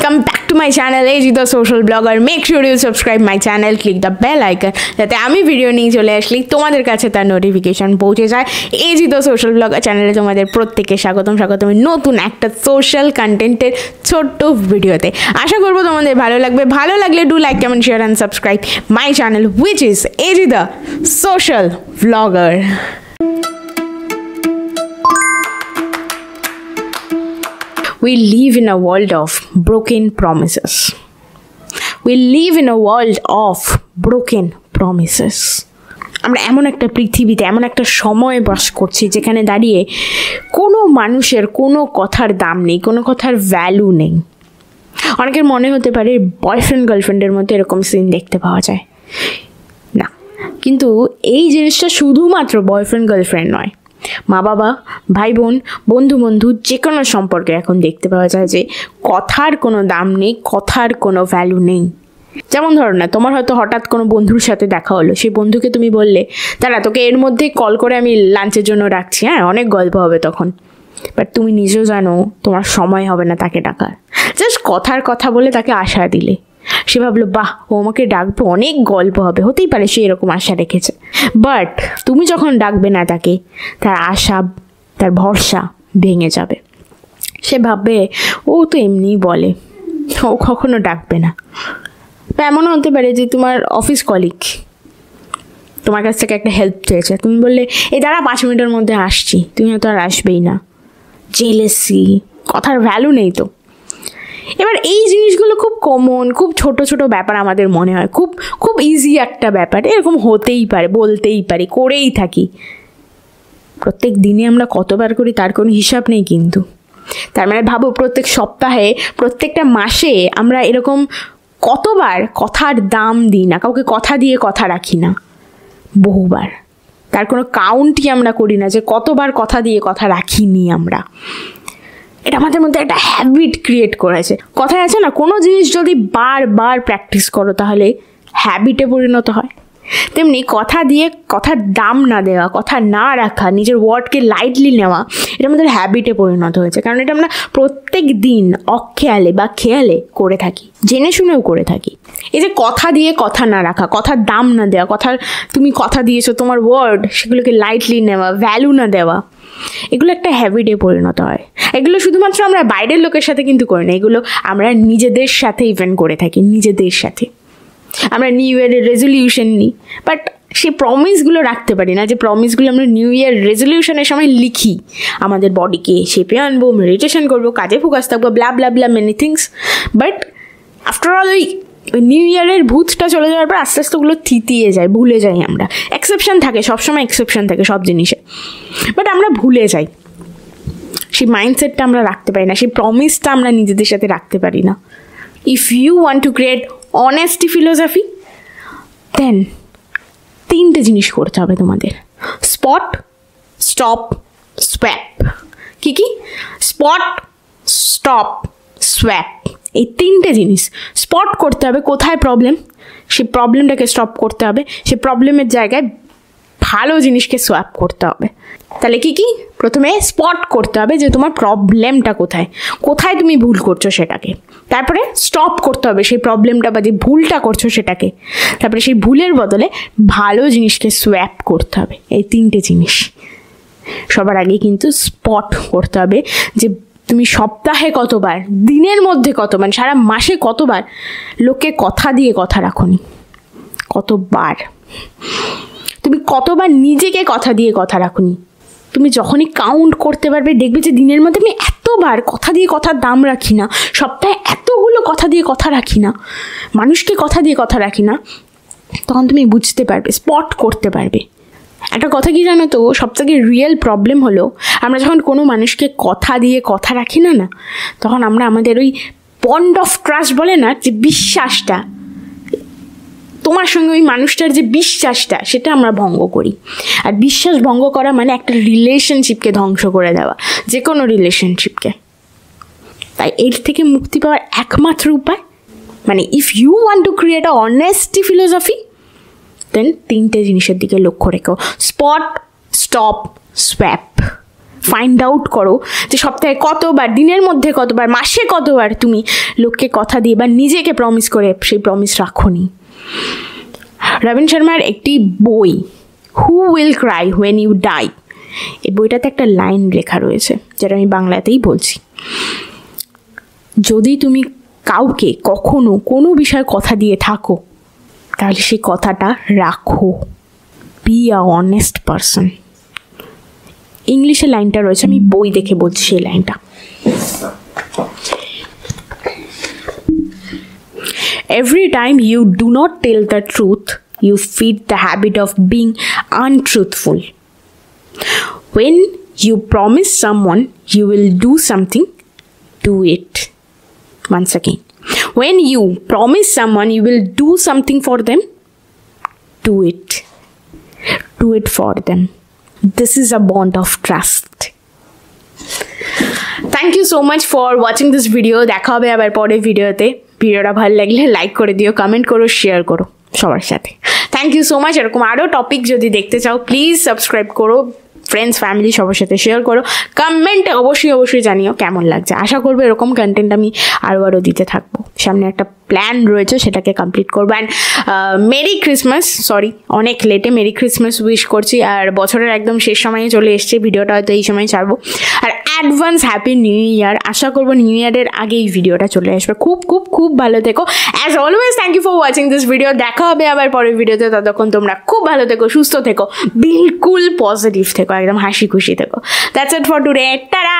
welcome back to my channel AG the social blogger. Make sure you subscribe my channel, click the bell icon, যাতে আমি video নিয়ে চলে আসলি তোমাদের কাছে তার নোটিফিকেশন পৌঁছে যায়। এজি দ্য সোশ্যাল ব্লগার চ্যানেলে তোমাদের প্রত্যেকে স্বাগতম স্বাগতম নতুন একটা সোশ্যাল কন্টেন্টের ছোট্ট ভিডিওতে আশা করব তোমাদের ভালো লাগবে। ভালো লাগলে do like comment share and subscribe my channel which is A G the social blogger We live in a world of broken promises. We live in a world of broken promises. আমরা এমন একটা পৃথিবীতে, এমন একটা সময়ে বাস করছি যেখানে দাঁড়িয়ে কোনো মানুষের কোনো কথার দাম নেই, কোনো কথার ভ্যালু নেই অনেকের মনে হতে পারে বয়ফ্রেন্ড গার্লফ্রেন্ডের মধ্যে এরকম সিন দেখতে পাওয়া যায় না কিন্তু এই জিনিসটা শুধুমাত্র বয়ফ্রেন্ড গার্লফ্রেন্ড নয় মা বাবা, ভাই বোন, বন্ধু বন্ধু, যে কোনো সম্পর্কে এখন দেখতে পাওয়া যায় যে কথার কোনো দাম নেই, কথার কোনো ভ্যালু নেই। যেমন ধরো না, তোমার হয়তো হঠাৎ কোনো বন্ধুর সাথে দেখা হলো, সেই বন্ধুকে তুমি বললে তারা তোকে এর মধ্যেই কল করে আমি লাঞ্চের জন্য রাখছি। হ্যাঁ অনেক গল্প হবে তখন। বাট তুমি নিজেও জানো, তোমার সময় হবে না তাকে ডাকার। জাস্ট কথার কথা বলে তাকে আশা দিলে। সে ভাবলো, বাহ, ও আমাকে ডাকবে, অনেক গল্প হবে। হতেই পারে সে এরকম আশা রেখেছে। বাট তুমি যখন ডাকবে না তাকে, তার আশা, তার ভরসা ভেঙে যাবে। সে ভাববে, ও তো এমনিই বলে, ও কখনো ডাকবে না। বা এমনও হতে পারে যে তোমার অফিস কলিগ তোমার কাছ থেকে একটা হেল্প চেয়েছে। তুমি বললে এই দাঁড়া, পাঁচ মিনিটের মধ্যে আসছি। তুমি হয়তো আর আসবেই না। জেলেসি কথার ভ্যালু নেই তো। এবার এই জিনিসগুলো খুব কমন খুব ছোট ছোট ব্যাপার আমাদের মনে হয়। খুব খুব ইজি একটা ব্যাপার। এরকম হতেই পারে, বলতেই পারি, করেই থাকি। প্রত্যেক দিনে আমরা কতবার করি তার কোনো হিসাব নেই কিন্তু। তার মানে ভাবো, প্রত্যেক সপ্তাহে, প্রত্যেকটা মাসে আমরা এরকম কতবার কথার দাম দিই না, কাউকে কথা দিয়ে কথা রাখি না। বহুবার। তার কোনো কাউন্টই আমরা করি না যে কতবার কথা দিয়ে কথা রাখিনি আমরা। এটা আমাদের মধ্যে একটা হ্যাবিট ক্রিয়েট করেছে। কথায় আছে না, কোনো জিনিস যদি বারবার প্র্যাকটিস করো তাহলে হ্যাবিটে পরিণত হয়। তেমনি কথা দিয়ে কথার দাম না দেওয়া, কথা না রাখা, নিজের ওয়ার্ডকে লাইটলি নেওয়া, এটা আমাদের হ্যাবিটে পরিণত হয়েছে। কারণ এটা আমরা প্রত্যেক দিন অখেয়ালে বা খেয়ালে করে থাকি, জেনে শুনেও করে থাকি। এই যে কথা দিয়ে কথা না রাখা, কথার দাম না দেওয়া, কথার তুমি কথা দিয়েছ, তোমার ওয়ার্ড সেগুলোকে লাইটলি নেওয়া ভ্যালু না দেওয়া, এগুলো একটা হ্যাবিটে পরিণত হয়। এগুলো শুধুমাত্র আমরা বাইরের লোকের সাথে কিন্তু করি না, এগুলো আমরা নিজেদের সাথে ইভেন্ট করে থাকি, নিজেদের সাথে। আমরা নিউ ইয়ারের রেজলিউশন নিই। বাট সেই প্রমিসগুলো রাখতে পারি না যে প্রমিসগুলো আমরা নিউ ইয়ার রেজলিউশনের সময় লিখি। আমাদের বডিকে শেপে আনব মেডিটেশন করব, কাজে ফোকাস থাকব blah blah blah many things but after all ওই ওই নিউ ইয়ারের ভূতটা চলে যাওয়ার পর আস্তে আস্তে ওগুলো থিতিয়ে যায়, ভুলে যাই আমরা। এক্সেপশন থাকে সবসময় এক্সেপশন থাকে সব জিনিসে। বাট আমরা ভুলে যাই। সেই মাইন্ডসেটটা আমরা রাখতে পারি না সেই প্রমিসটা আমরা নিজেদের সাথে রাখতে পারি না। If you want to create honesty philosophy then তিনটে জিনিস করতে হবে তোমাদের। স্পট স্টপ স্প্যাপ কী কী? স্পট স্টপ স্প্যাপ এই তিনটে জিনিস। স্পট করতে হবে কোথায় প্রবলেম সে প্রবলেমটাকে স্টপ করতে হবে। সে প্রবলেমের জায়গায় ভালো জিনিসকে সোয়াপ করতে হবে। তাহলে কি কি? প্রথমে স্পট করতে হবে যে তোমার প্রবলেমটা কোথায়। কোথায় তুমি ভুল করছ সেটাকে। তারপরে স্টপ করতে হবে সেই প্রবলেমটা বা যে ভুলটা করছ সেটাকে। তারপরে সেই ভুলের বদলে ভালো জিনিসকে সোয়াপ করতে হবে। এই তিনটে জিনিস। সবার আগে কিন্তু স্পট করতে হবে যে তুমি সপ্তাহে কতবার, দিনের মধ্যে কতবার, সারা মাসে কতবার লোককে কথা দিয়ে কথা রাখনি। কতবার? তুমি কতবার নিজেকে কথা দিয়ে কথা রাখুনি? তুমি যখনই কাউন্ট করতে পারবে, দেখবে যে দিনের মধ্যে আমি এতবার কথা দিয়ে কথার দাম রাখি না, সপ্তাহে এতগুলো কথা দিয়ে কথা রাখি না, মানুষকে কথা দিয়ে কথা রাখি না, তখন তুমি বুঝতে পারবে স্পট করতে পারবে। একটা কথা কি জানো তো, সবথেকে রিয়েল প্রবলেম হলো, আমরা যখন কোনো মানুষকে কথা দিয়ে কথা রাখি না না, তখন আমরা আমাদের ওই পন্ড অফ ট্রাস্ট বলে না, যে বিশ্বাসটা তোমার সঙ্গে ওই মানুষটার যে বিশ্বাসটা, সেটা আমরা ভঙ্গ করি। আর বিশ্বাস ভঙ্গ করা মানে একটা রিলেশনশিপকে ধ্বংস করে দেওয়া, যে কোনো রিলেশনশিপকে তাই এর থেকে মুক্তি পাওয়ার একমাত্র উপায় মানে if you want to create a honesty philosophy then তিনটে জিনিসের দিকে লক্ষ্য রেখো। Spot stop swap find out করো যে সপ্তাহে কতবার, দিনের মধ্যে কতবার, মাসে কতবার তুমি লোককে কথা দিয়ে বা নিজেকে প্রমিস করে সেই প্রমিস রাখোনি। রবীন শর্মার একটি বই who will cry when you die এই বইটাতে একটা লাইন লেখা রয়েছে, যেটা আমি বাংলাতেই বলছি। যদি তুমি কাউকে কখনো কোনো বিষয়ে কথা দিয়ে থাকো, তাহলে সেই কথাটা রাখো। বি আ অনেস্ট পারসন ইংলিশে লাইনটা রয়েছে, আমি বই দেখে বলছি সেই লাইনটা। Every time you do not tell the truth, you feed the habit of being untruthful. When you promise someone you will do something, do it. Once again. When you promise someone you will do something for them, do it. Do it for them. This is a bond of trust. Thank you so much for watching this video দেখা হবে আবার পরের ভিডিওতে ভিডিওটা ভালো লাগলে like করে দিও কমেন্ট করো শেয়ার করো সবার সাথে। থ্যাংক ইউ সো মাচ এরকম আরও টপিক যদি দেখতে চাও প্লিজ সাবস্ক্রাইব করো ফ্রেন্ডস ফ্যামিলি সবার সাথে শেয়ার করো। কমেন্টে অবশ্যই অবশ্যই জানিও কেমন লাগছে। আশা করব এরকম কন্টেন্ট আমি আরও আরও দিতে থাকব। সামনে একটা প্ল্যান রয়েছে, সেটাকে কমপ্লিট করব। অ্যান্ড মেরি ক্রিসমাস সরি অনেক লেটে মেরি ক্রিসমাস উইশ করছি। আর বছরের একদম শেষ সময়ে চলে এসছে, ভিডিওটা হয়তো এই সময় ছাড়বো। আর অ্যাডভান্স হ্যাপি নিউ ইয়ার আশা করব নিউ ইয়ারের আগেই ভিডিওটা চলে আসবে। খুব খুব খুব ভালো থেকো। As always thank you for watching this video দেখা হবে আবার পরের ভিডিওতে ততক্ষণ তোমরা খুব ভালো থেকো, সুস্থ থেকো, বিলকুল পজিটিভ থেকো, একদম হাসি খুশি থেকো। That's it for today tata!